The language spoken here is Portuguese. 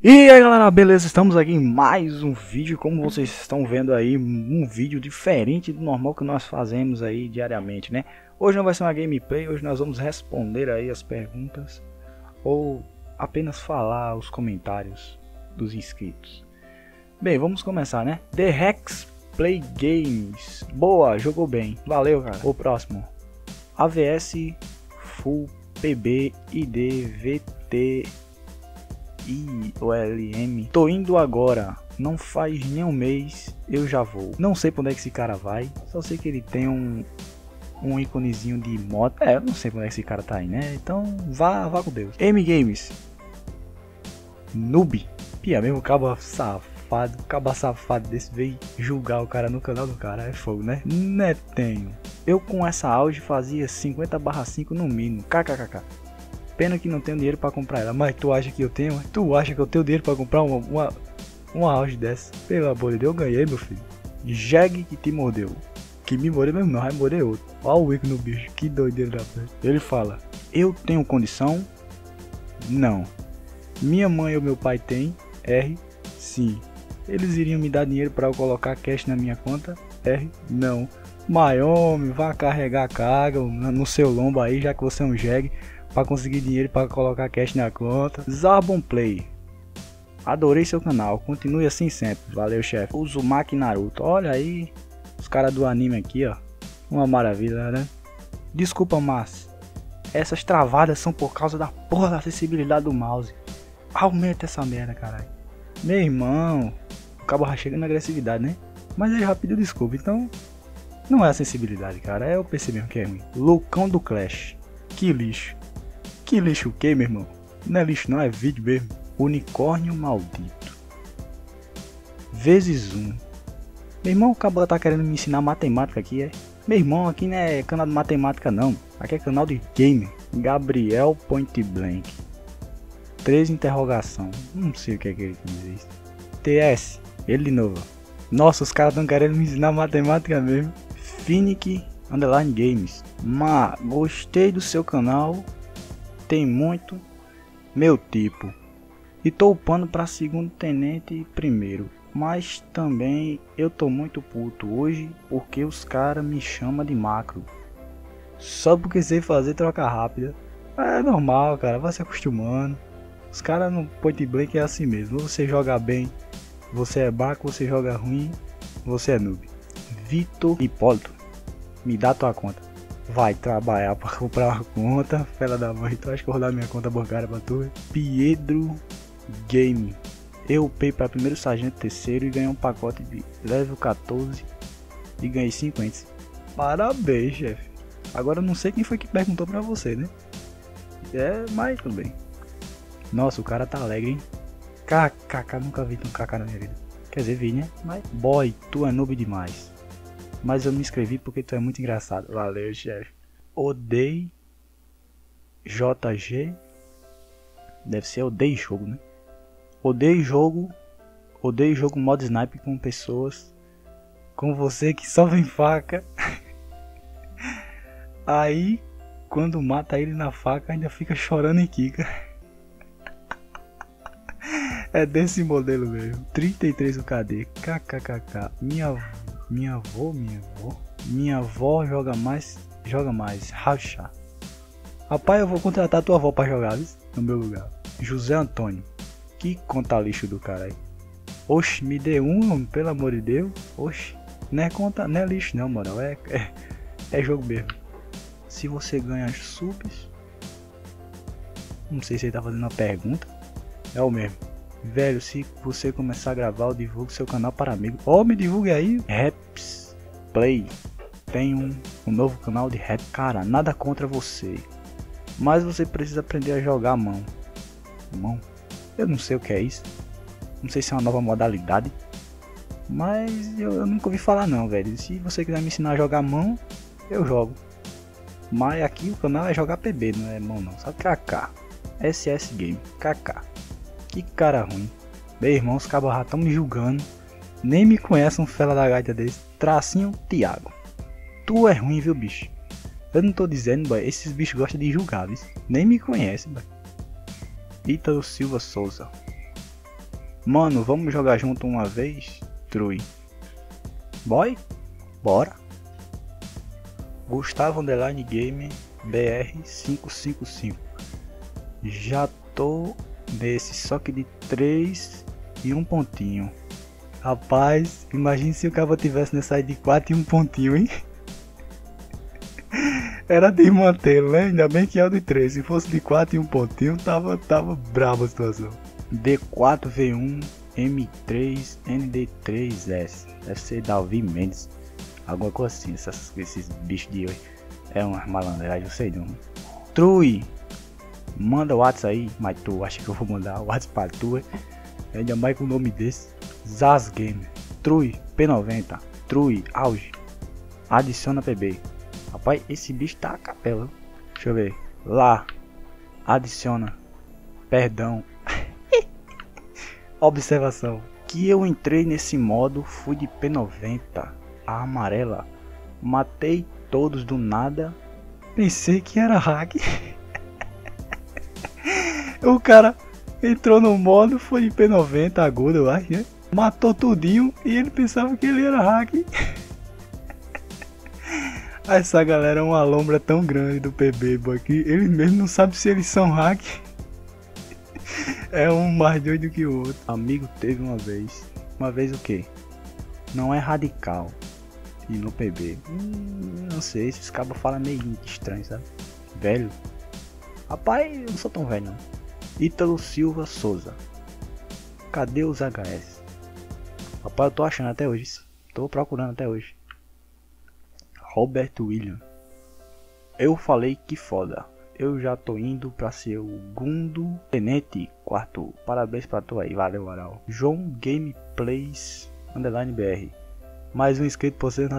E aí galera, beleza? Estamos aqui em mais um vídeo, como vocês estão vendo aí, um vídeo diferente do normal que nós fazemos aí diariamente, né? Hoje não vai ser uma gameplay, hoje nós vamos responder aí as perguntas ou apenas falar os comentários dos inscritos. Bem, vamos começar, né? The Rex Play Games. Boa, jogou bem. Valeu, cara. O próximo. AVS Full PB ID VT IOLM. Tô indo agora. Não faz nem um mês, eu já vou. Não sei pra onde é que esse cara vai. Só sei que ele tem um, um íconezinho de moto. É, eu não sei pra onde é que esse cara tá aí, né? Então vá, vá com Deus. M Games. Noob. Pia mesmo, cabo safado. Cabo safado desse veio julgar o cara no canal do cara. É fogo, né? Netenho. Eu com essa auge fazia 50 barra 5 no mínimo. KKKK. Pena que não tenho dinheiro para comprar ela. Mas tu acha que eu tenho? Tu acha que eu tenho dinheiro para comprar uma, uma, uma auge dessa? Pelo amor de Deus, eu ganhei, meu filho. Jeg que te mordeu. Que me mordeu mesmo não, vai morder outro. Olha o Wick no bicho, que doideira da frente. Ele fala, eu tenho condição? Não. Minha mãe ou meu pai tem? R? Sim. Eles iriam me dar dinheiro para eu colocar cash na minha conta? R? Não. Homem, vá carregar a carga no seu lombo aí, já que você é um jegue para conseguir dinheiro para colocar cash na conta. Zarbon Play. Adorei seu canal, continue assim sempre. Valeu, chefe. Uzumaki Naruto. Olha aí, os caras do anime aqui, ó. Uma maravilha, né? Desculpa, mas essas travadas são por causa da porra da acessibilidade do mouse. Aumenta essa merda, caralho. Meu irmão, o cabo chega na agressividade, né? Mas ele já pediu desculpa, então não é a sensibilidade, cara. É o PC mesmo que é ruim. Loucão do Clash. Que lixo. Que lixo o que, meu irmão? Não é lixo não, é vídeo mesmo. Unicórnio maldito. Vezes um. Meu irmão, o cabra tá querendo me ensinar matemática aqui, é? Meu irmão, aqui não é canal de matemática não. Aqui é canal de game. Gabriel Point Blank. Três interrogação. Não sei o que é que ele quis. TS. Ele de novo. Nossa, os caras estão querendo me ensinar matemática mesmo. Finic Underline Games. Mas gostei do seu canal tem muito meu tipo. E tô upando para segundo tenente primeiro. Mas também eu tô muito puto hoje porque os caras me chamam de macro. Só porque sei fazer troca rápida. É normal, cara, vai se acostumando. Os caras no point blank é assim mesmo. Você joga bem, você é baco, você joga ruim, você é noob. Vitor Hipólito, me dá tua conta vai trabalhar para comprar uma conta, fela da mãe, então acho que eu vou dar minha conta bancária pra tu. Piedro Game. Eu upei para primeiro sargento terceiro e ganhei um pacote de level 14 e ganhei 50. Parabéns, chefe. Agora eu não sei quem foi que perguntou pra você, né? É, mas tudo bem. Nossa, o cara tá alegre, hein? KKK, nunca vi um KK na minha vida. Quer dizer, vi, né? Mas, boy, tu é noob demais. Mas eu me inscrevi porque tu é muito engraçado. Valeu, chefe. Odeio JG. Deve ser odeio jogo, né? Odeio jogo. Odeio jogo modo snipe com pessoas com você que só vem faca. Aí, quando mata ele na faca, ainda fica chorando em Kika. é desse modelo mesmo. 33 o KD. KKKK. Minha minha avó, minha avó. Minha avó joga mais. Joga mais. Racha. Rapaz, eu vou contratar tua avó pra jogar, viu? No meu lugar. José Antônio. Que conta lixo do cara aí. Oxe, me dê um, pelo amor de Deus. Oxe. Não é, conta, não é lixo não, moral. É, é, é jogo mesmo. Se você ganha subs. Não sei se ele tá fazendo uma pergunta. É o mesmo. Velho, se você começar a gravar, eu divulgo seu canal para amigos. Ó, oh, me divulgue aí. Raps Play. Tem um, um novo canal de rap. Cara, nada contra você. Mas você precisa aprender a jogar a mão. Mão? Eu não sei o que é isso. Não sei se é uma nova modalidade. Mas eu, eu nunca ouvi falar não, velho. Se você quiser me ensinar a jogar mão, eu jogo. Mas aqui o canal é jogar PB, não é mão não. Só KK. SS Game. KK. Que cara ruim. Meu irmão, os cabos já estão me julgando. Nem me conhece um fela da gaita desse. Tracinho Thiago. Tu é ruim, viu, bicho? Eu não tô dizendo, boy, esses bichos gostam de julgar, viu? Nem me conhece, boy. Ítalo Silva Souza. Mano, vamos jogar junto uma vez? Trui. Boy? Bora. Gustavo Underline Game BR555. Já tô nesse só que de 3 e um pontinho. Rapaz, imagine se o cara tivesse nessa aí de 4 e um pontinho, hein? Era de mantê-lo, né? Ainda bem que é o de 3. Se fosse de 4 e um pontinho, tava, tava brava a situação. D4V1 M3 ND3S. Deve ser Davi Mendes. Alguma coisa assim, essas, esses bichos de hoje. É uma malandragem, eu sei não. Trui! Manda o WhatsApp aí, mas tu acha que eu vou mandar o WhatsApp pra tu? Ainda mais com o nome desse. Zaz Game. Trui P90. Trui Auge. Adiciona PB. Rapaz, esse bicho tá a capela. Deixa eu ver. Lá. Adiciona. Perdão. Observação. Que eu entrei nesse modo fui de P90. A amarela. Matei todos do nada. Pensei que era hack. o cara entrou no modo, foi de P90 agudo, eu acho, né? Matou tudinho e ele pensava que ele era hack. Essa galera é uma lombra tão grande do PB, que eles mesmo não sabem se eles são hack. é um mais doido que o outro. Amigo teve uma vez. Uma vez o que? Não é radical. E no PB. Hum, não sei, esses cabos falam meio estranho, sabe? Velho. Rapaz, eu não sou tão velho não. Ítalo Silva Souza. Cadê os HS? Rapaz, eu tô achando até hoje. Tô procurando até hoje. Robert William. Eu falei que foda. Eu já tô indo pra ser o Gundo Tenente quarto. Parabéns pra tu aí, valeu, Varal. João Gameplays Underline BR. Mais um inscrito por você na